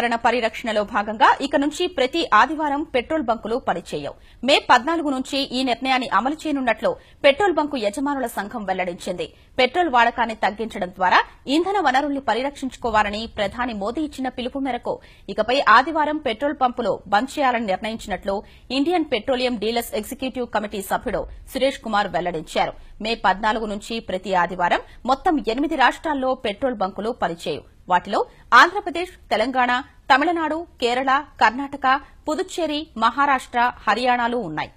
పర్యావరణ పరిరక్షణలో భాగంగా ఇక నుంచి ప్రతి ఆదివారం పెట్రోల్ బంకులు పనిచేయవు. మే పద్నాలుగు నుంచి ఈ నిర్ణయాన్ని అమలు చేయనున్నట్లు పెట్రోల్ బంకు యజమానుల సంఘం వెల్లడించింది. పెట్రోల్ వాడకాన్ని తగ్గించడం ద్వారా ఇంధన వనరుల్ని పరిరక్షించుకోవాలని ప్రధాని మోదీ ఇచ్చిన పిలుపు మేరకు ఇకపై ఆదివారం పెట్రోల్ పంపులు బంద్ చేయాలని నిర్ణయించినట్లు Indian petroleum dealers executive committee సభ్యుడు సురేష్ కుమార్ వెల్లడించారు. మే పద్నాలుగు నుంచి ప్రతి ఆదివారం మొత్తం ఎనిమిది రాష్ట్రాల్లో పెట్రోల్ బంకులు పనిచేయవు. వాటిలో ఆంధ్రప్రదేశ్ తెలంగాణ తమిళనాడు కేరళ కర్ణాటక పుదుచ్చేరి మహారాష్ట హర్యానాలు ఉన్నాయి.